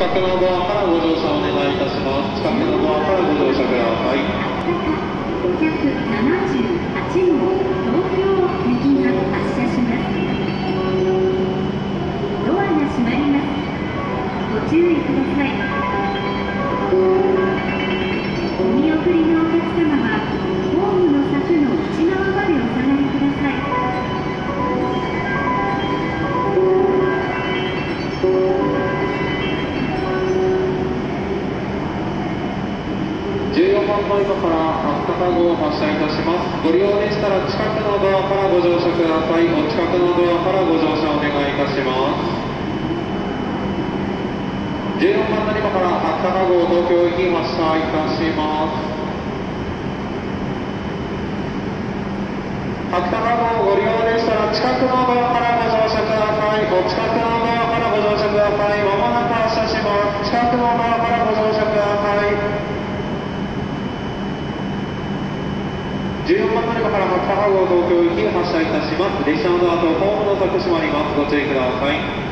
近くのドアからご乗車お願いいたします。近くのドアからご乗車ください。578号東京行きが閉まります。ご注意ください。14番乗り場から秋田号を発車いたします。ご利用でしたら近くのドアからご乗車ください。お近くのドアからご乗車お願いいたします。14番乗り場から秋田号東京行き発車いたします。秋田号ご利用でしたら近くのドアからご乗車ください。お近くのドアからご乗車ください。まもなく発車します。近くのドアからご乗車ください14番乗り場から秋田号東京行き発車いたします。列車のドアとホームの柵閉まります。ご注意ください。